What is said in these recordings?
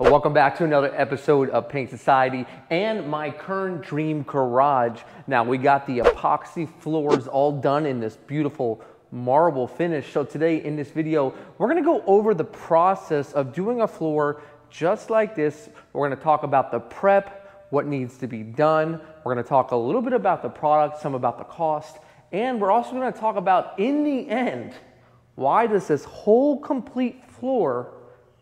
Well, welcome back to another episode of Paint Society and my current dream garage. Now we got the epoxy floors all done in this beautiful marble finish. So today in this video, we're gonna go over the process of doing a floor just like this. We're gonna talk about the prep, what needs to be done. We're gonna talk a little bit about the product, some about the cost, and we're also gonna talk about, in the end, why does this whole complete floor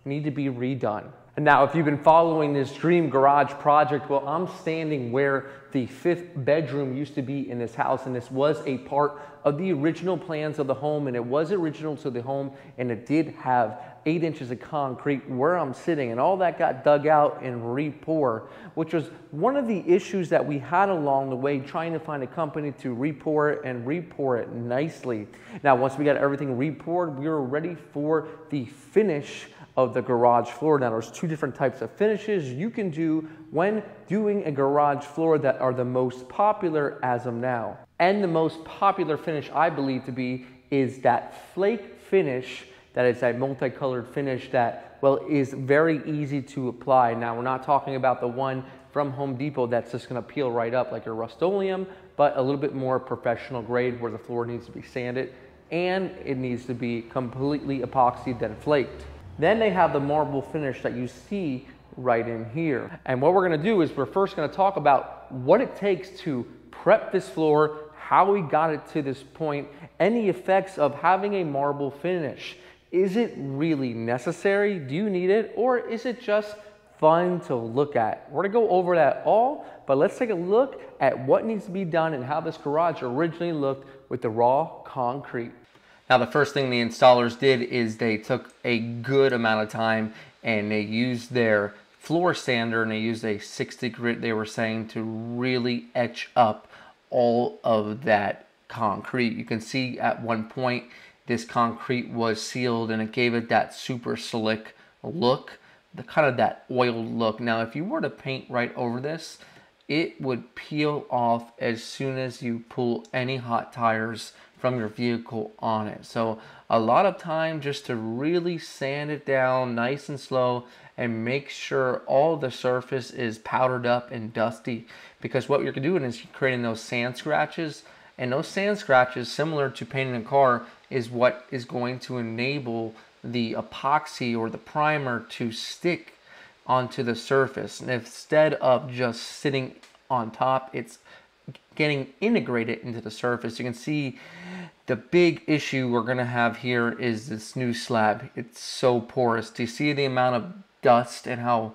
need to be redone? And now, if you've been following this dream garage project, well, I'm standing where the fifth bedroom used to be in this house, and this was a part of the original plans of the home, and it was original to the home, and it did have eight inches of concrete where I'm sitting, and all that got dug out and re-pour, which was one of the issues that we had along the way, trying to find a company to re-pour it and re-pour it nicely. Now, once we got everything re-poured, we were ready for the finish of the garage floor. Now there's two different types of finishes you can do when doing a garage floor that are the most popular as of now. And the most popular finish I believe to be is that flake finish that is a multicolored finish that, well, is very easy to apply. Now we're not talking about the one from Home Depot that's just gonna peel right up like a Rust-Oleum, but a little bit more professional grade where the floor needs to be sanded and it needs to be completely epoxied then flaked. Then they have the marble finish that you see right in here. And what we're gonna do is we're first gonna talk about what it takes to prep this floor, how we got it to this point, and the effects of having a marble finish. Is it really necessary? Do you need it? Or is it just fun to look at? We're gonna go over that all, but let's take a look at what needs to be done and how this garage originally looked with the raw concrete. Now the first thing the installers did is they took a good amount of time and they used their floor sander and they used a 60 grit they were saying to really etch up all of that concrete. You can see at one point this concrete was sealed and it gave it that super slick look, the kind of that oiled look. Now if you were to paint right over this, it would peel off as soon as you pull any hot tires from your vehicle on it. So a lot of time just to really sand it down nice and slow and make sure all the surface is powdered up and dusty because what you're doing is you're creating those sand scratches and those sand scratches similar to painting a car is what is going to enable the epoxy or the primer to stick onto the surface and instead of just sitting on top it's getting integrated into the surface. You can see the big issue we're gonna have here is this new slab. It's so porous. Do you see the amount of dust and how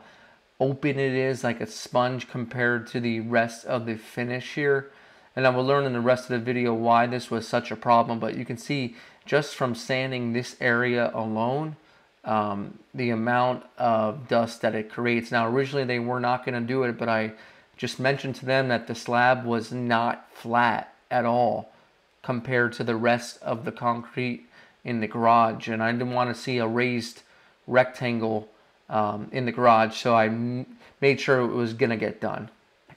open it is like a sponge compared to the rest of the finish here? And I will learn in the rest of the video why this was such a problem, but you can see just from sanding this area alone, um, the amount of dust that it creates. Now, originally they were not gonna do it, but I just mentioned to them that the slab was not flat at all compared to the rest of the concrete in the garage. And I didn't want to see a raised rectangle um, in the garage, so I made sure it was going to get done.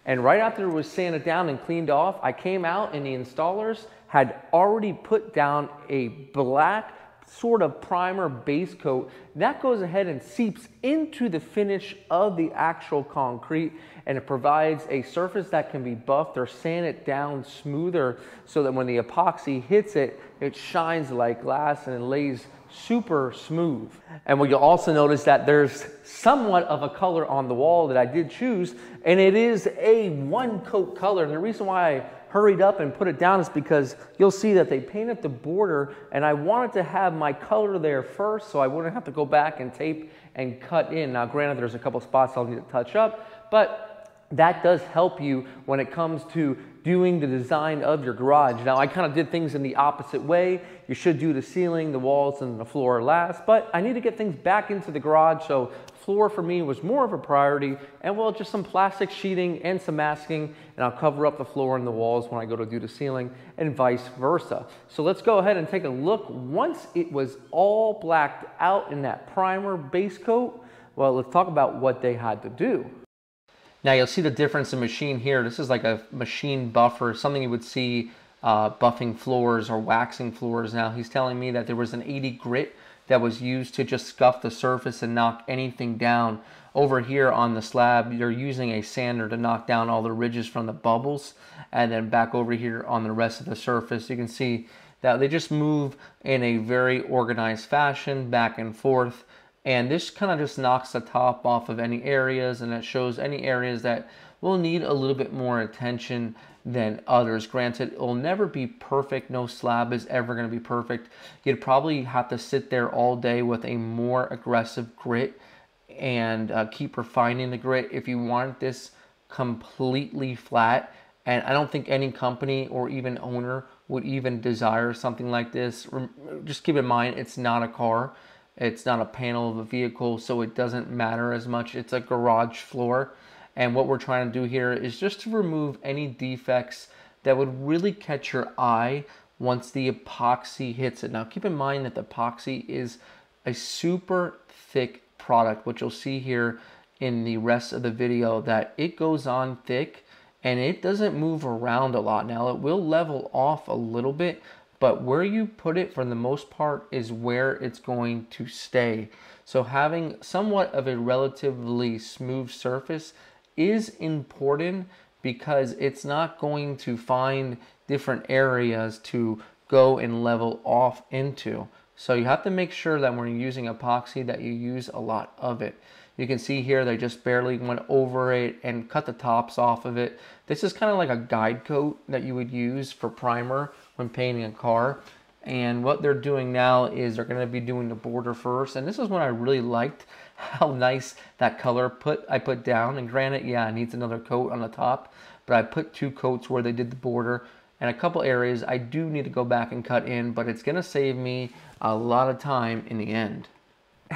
And right after it was sanded down and cleaned off, I came out and the installers had already put down a black sort of primer base coat that goes ahead and seeps into the finish of the actual concrete and it provides a surface that can be buffed or sanded down smoother so that when the epoxy hits it, it shines like glass and it lays super smooth. And what you'll also notice that there's somewhat of a color on the wall that I did choose, and it is a one coat color. And the reason why I hurried up and put it down is because you'll see that they painted the border and I wanted to have my color there first so I wouldn't have to go back and tape and cut in. Now granted there's a couple spots I'll need to touch up, but that does help you when it comes to doing the design of your garage. Now, I kind of did things in the opposite way. You should do the ceiling, the walls, and the floor last, but I need to get things back into the garage, so floor for me was more of a priority, and well, just some plastic sheeting and some masking, and I'll cover up the floor and the walls when I go to do the ceiling, and vice versa. So let's go ahead and take a look. Once it was all blacked out in that primer base coat, well, let's talk about what they had to do. Now you'll see the difference in machine here. This is like a machine buffer, something you would see uh, buffing floors or waxing floors. Now he's telling me that there was an 80 grit that was used to just scuff the surface and knock anything down over here on the slab, you're using a sander to knock down all the ridges from the bubbles. And then back over here on the rest of the surface, you can see that they just move in a very organized fashion back and forth. And this kind of just knocks the top off of any areas and it shows any areas that will need a little bit more attention than others. Granted, it will never be perfect. No slab is ever going to be perfect. You'd probably have to sit there all day with a more aggressive grit and uh, keep refining the grit if you want this completely flat. And I don't think any company or even owner would even desire something like this. Just keep in mind, it's not a car. It's not a panel of a vehicle, so it doesn't matter as much. It's a garage floor. And what we're trying to do here is just to remove any defects that would really catch your eye once the epoxy hits it. Now keep in mind that the epoxy is a super thick product, which you'll see here in the rest of the video that it goes on thick and it doesn't move around a lot. Now it will level off a little bit, but where you put it for the most part is where it's going to stay. So having somewhat of a relatively smooth surface is important because it's not going to find different areas to go and level off into. So you have to make sure that when you're using epoxy that you use a lot of it. You can see here they just barely went over it and cut the tops off of it. This is kind of like a guide coat that you would use for primer when painting a car. And what they're doing now is they're going to be doing the border first. And this is when I really liked, how nice that color put I put down. And granted, yeah, it needs another coat on the top. But I put two coats where they did the border. And a couple areas I do need to go back and cut in. But it's going to save me a lot of time in the end.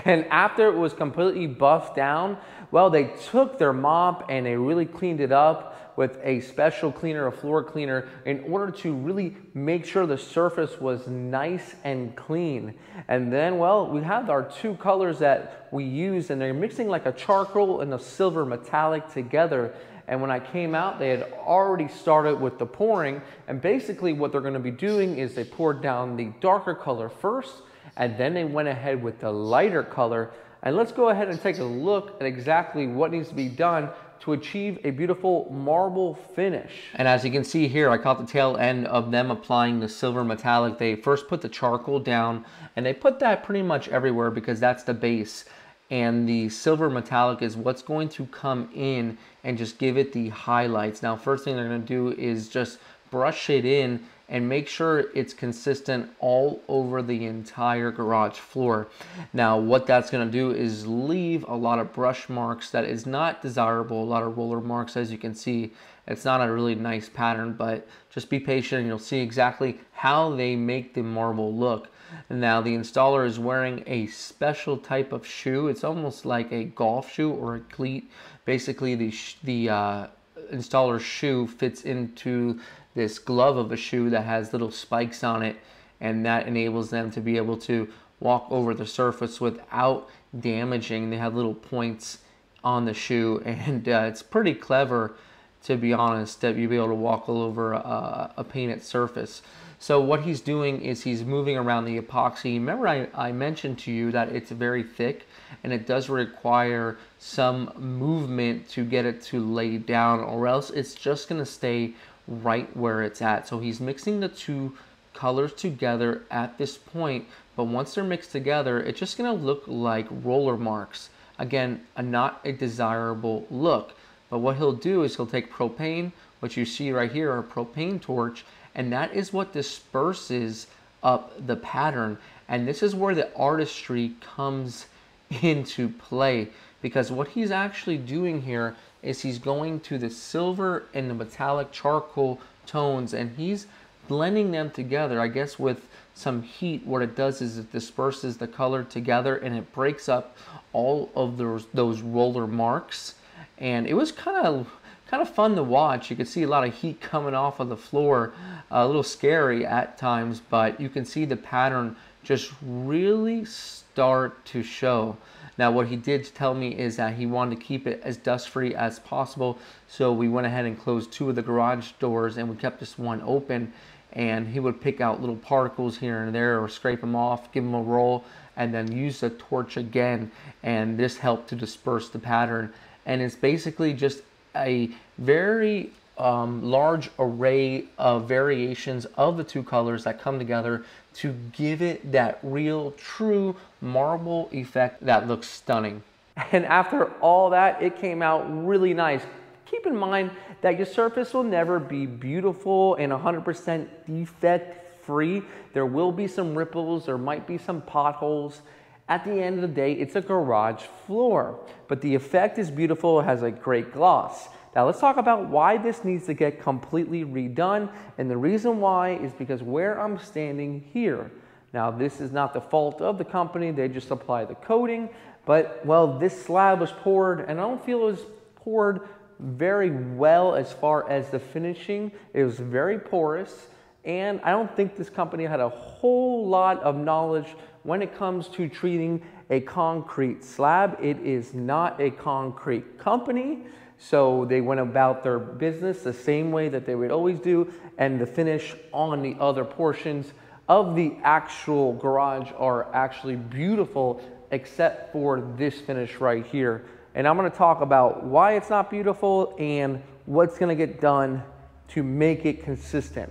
And after it was completely buffed down, well, they took their mop and they really cleaned it up with a special cleaner, a floor cleaner, in order to really make sure the surface was nice and clean. And then, well, we have our two colors that we use and they're mixing like a charcoal and a silver metallic together. And when I came out, they had already started with the pouring. And basically what they're gonna be doing is they poured down the darker color first, and then they went ahead with the lighter color. And let's go ahead and take a look at exactly what needs to be done to achieve a beautiful marble finish. And as you can see here, I caught the tail end of them applying the silver metallic. They first put the charcoal down and they put that pretty much everywhere because that's the base. And the silver metallic is what's going to come in and just give it the highlights. Now, first thing they're gonna do is just brush it in and make sure it's consistent all over the entire garage floor. Now what that's going to do is leave a lot of brush marks that is not desirable, a lot of roller marks as you can see. It's not a really nice pattern but just be patient and you'll see exactly how they make the marble look. Now the installer is wearing a special type of shoe. It's almost like a golf shoe or a cleat. Basically the, the uh, installer's shoe fits into this glove of a shoe that has little spikes on it and that enables them to be able to walk over the surface without damaging. They have little points on the shoe and uh, it's pretty clever to be honest that you'll be able to walk all over a, a, painted surface. So what he's doing is he's moving around the epoxy. Remember I, I mentioned to you that it's very thick and it does require some movement to get it to lay down or else it's just going to stay right where it's at. So he's mixing the two colors together at this point, but once they're mixed together, it's just gonna look like roller marks. Again, a, not a desirable look. But what he'll do is he'll take propane, which you see right here, a propane torch, and that is what disperses up the pattern. And this is where the artistry comes into play because what he's actually doing here is he's going to the silver and the metallic charcoal tones and he's blending them together I guess with some heat. What it does is it disperses the color together and it breaks up all of those those roller marks. And it was kind of kind of fun to watch. You could see a lot of heat coming off of the floor a little scary at times but you can see the pattern just really start to show now what he did tell me is that he wanted to keep it as dust free as possible. So we went ahead and closed two of the garage doors and we kept this one open. and he would pick out little particles here and there or scrape them off, give them a roll, and then use the torch again. And this helped to disperse the pattern. And it's basically just a very um, large array of variations of the two colors that come together to give it that real true marble effect that looks stunning. And after all that, it came out really nice. Keep in mind that your surface will never be beautiful and 100% defect free. There will be some ripples, there might be some potholes. At the end of the day, it's a garage floor, but the effect is beautiful, it has a great gloss. Now let's talk about why this needs to get completely redone. And the reason why is because where I'm standing here, now this is not the fault of the company, they just apply the coating, but well, this slab was poured and I don't feel it was poured very well as far as the finishing. It was very porous and I don't think this company had a whole lot of knowledge when it comes to treating a concrete slab. It is not a concrete company. So they went about their business the same way that they would always do, and the finish on the other portions of the actual garage are actually beautiful, except for this finish right here. And I'm gonna talk about why it's not beautiful and what's gonna get done to make it consistent.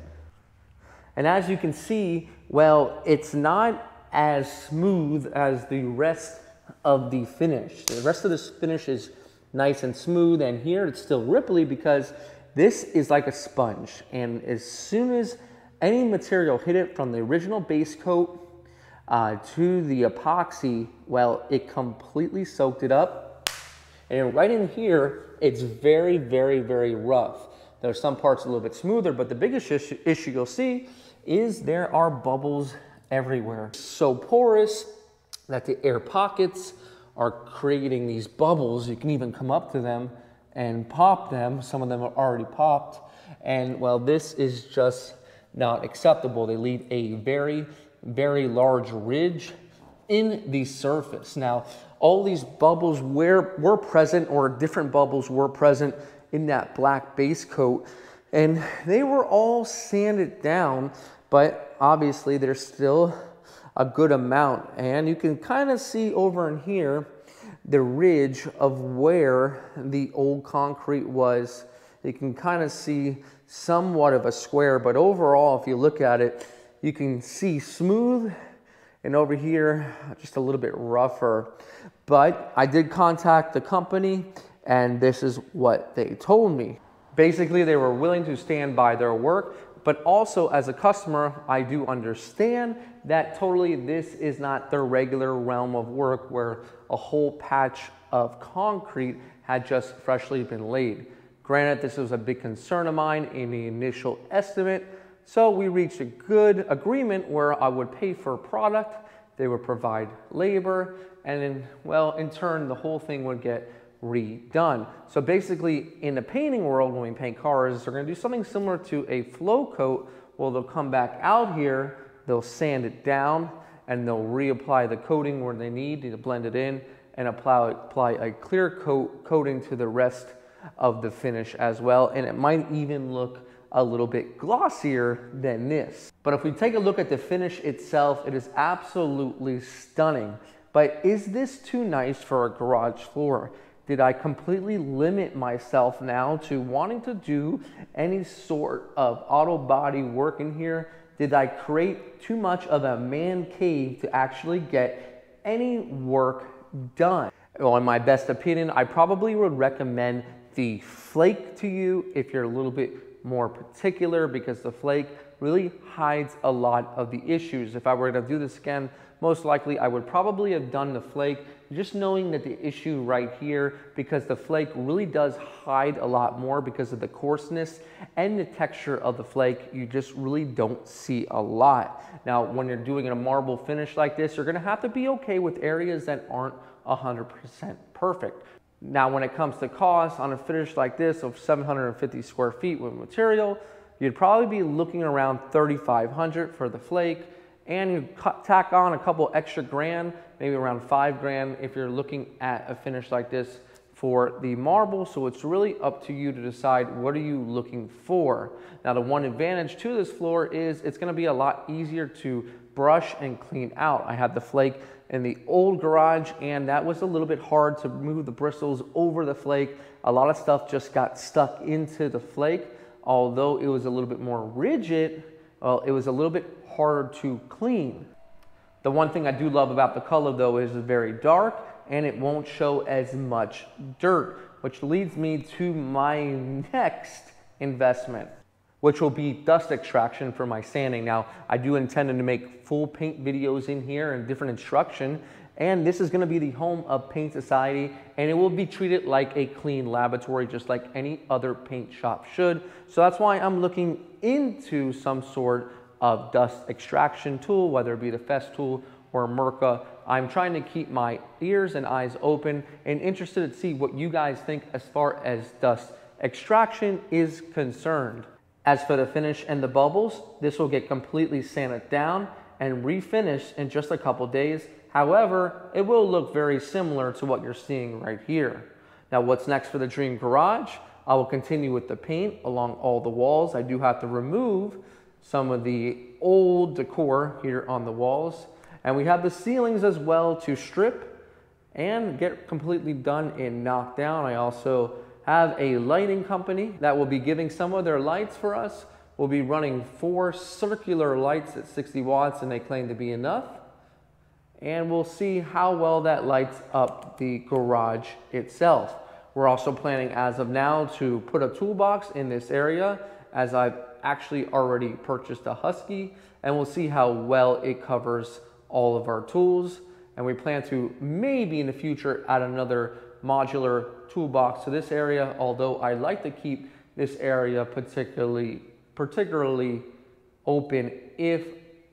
And as you can see, well, it's not as smooth as the rest of the finish. The rest of this finish is nice and smooth. And here it's still ripply because this is like a sponge. And as soon as any material hit it from the original base coat uh, to the epoxy, well, it completely soaked it up. And right in here, it's very, very, very rough. There are some parts a little bit smoother, but the biggest issue, issue you'll see is there are bubbles everywhere. So porous that the air pockets are creating these bubbles. You can even come up to them and pop them. Some of them are already popped. And well, this is just not acceptable. They leave a very, very large ridge in the surface. Now, all these bubbles were, were present, or different bubbles were present in that black base coat, and they were all sanded down, but obviously there's still a good amount. And you can kind of see over in here the ridge of where the old concrete was. You can kind of see somewhat of a square, but overall, if you look at it, you can see smooth and over here, just a little bit rougher. But I did contact the company and this is what they told me. Basically, they were willing to stand by their work but also as a customer, I do understand that totally this is not the regular realm of work where a whole patch of concrete had just freshly been laid. Granted, this was a big concern of mine in the initial estimate, so we reached a good agreement where I would pay for a product, they would provide labor, and then, well, in turn, the whole thing would get redone. So basically, in the painting world, when we paint cars, they're going to do something similar to a flow coat. Well, they'll come back out here, they'll sand it down, and they'll reapply the coating where they need to blend it in and apply, apply a clear coat coating to the rest of the finish as well. And it might even look a little bit glossier than this. But if we take a look at the finish itself, it is absolutely stunning. But is this too nice for a garage floor? Did I completely limit myself now to wanting to do any sort of auto body work in here? Did I create too much of a man cave to actually get any work done? Well, in my best opinion, I probably would recommend the flake to you if you're a little bit more particular because the flake really hides a lot of the issues. If I were to do this again, most likely I would probably have done the flake just knowing that the issue right here, because the flake really does hide a lot more because of the coarseness and the texture of the flake, you just really don't see a lot. Now, when you're doing a marble finish like this, you're gonna have to be okay with areas that aren't 100% perfect. Now, when it comes to cost on a finish like this of 750 square feet with material, you'd probably be looking around 3,500 for the flake, and you tack on a couple extra grand, maybe around five grand if you're looking at a finish like this for the marble, so it's really up to you to decide what are you looking for. Now the one advantage to this floor is it's gonna be a lot easier to brush and clean out. I had the flake in the old garage and that was a little bit hard to move the bristles over the flake. A lot of stuff just got stuck into the flake. Although it was a little bit more rigid, well, it was a little bit harder to clean. The one thing I do love about the color though is it's very dark and it won't show as much dirt, which leads me to my next investment, which will be dust extraction for my sanding. Now, I do intend to make full paint videos in here and different instruction, and this is gonna be the home of Paint Society, and it will be treated like a clean laboratory, just like any other paint shop should. So that's why I'm looking into some sort of dust extraction tool, whether it be the Festool or Mirka. I'm trying to keep my ears and eyes open and interested to see what you guys think as far as dust extraction is concerned. As for the finish and the bubbles, this will get completely sanded down and refinished in just a couple days. However, it will look very similar to what you're seeing right here. Now what's next for the Dream Garage? I will continue with the paint along all the walls. I do have to remove some of the old decor here on the walls and we have the ceilings as well to strip and get completely done and knocked down. I also have a lighting company that will be giving some of their lights for us. We'll be running four circular lights at 60 watts and they claim to be enough. And we'll see how well that lights up the garage itself. We're also planning as of now to put a toolbox in this area as I've actually already purchased a Husky and we'll see how well it covers all of our tools. And we plan to maybe in the future add another modular toolbox to this area, although I like to keep this area particularly, particularly open if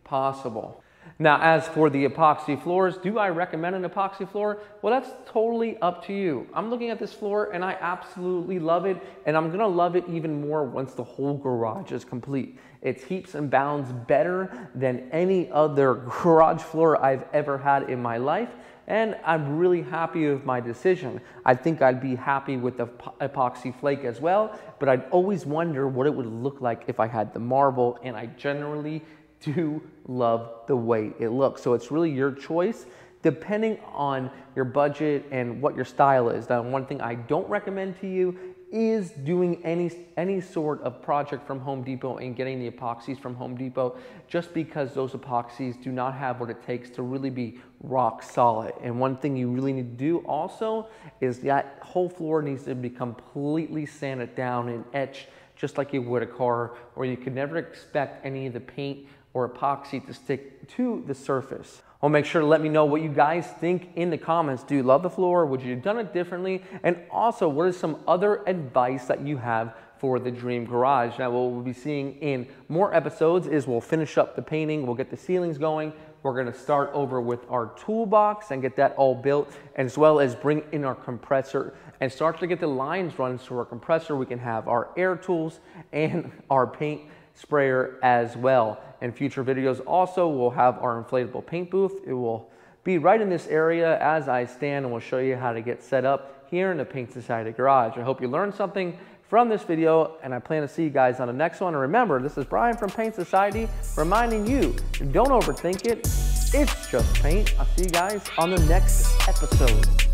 possible. Now, as for the epoxy floors, do I recommend an epoxy floor? Well, that's totally up to you. I'm looking at this floor and I absolutely love it. And I'm gonna love it even more once the whole garage is complete. It's heaps and bounds better than any other garage floor I've ever had in my life. And I'm really happy with my decision. I think I'd be happy with the epoxy flake as well, but I'd always wonder what it would look like if I had the marble, and I generally do love the way it looks. So it's really your choice depending on your budget and what your style is. Now, one thing I don't recommend to you is doing any, any sort of project from Home Depot and getting the epoxies from Home Depot just because those epoxies do not have what it takes to really be rock solid. And one thing you really need to do also is that whole floor needs to be completely sanded down and etched just like you would a car or you could never expect any of the paint or epoxy to stick to the surface. Well, make sure to let me know what you guys think in the comments. Do you love the floor? Would you have done it differently? And also, what is some other advice that you have for the Dream Garage? Now, what we'll be seeing in more episodes is we'll finish up the painting, we'll get the ceilings going, we're gonna start over with our toolbox and get that all built, as well as bring in our compressor and start to get the lines run so our compressor, we can have our air tools and our paint sprayer as well. In future videos also, we'll have our inflatable paint booth. It will be right in this area as I stand and we'll show you how to get set up here in the Paint Society garage. I hope you learned something from this video and I plan to see you guys on the next one. And remember, this is Brian from Paint Society reminding you, don't overthink it. It's just paint. I'll see you guys on the next episode.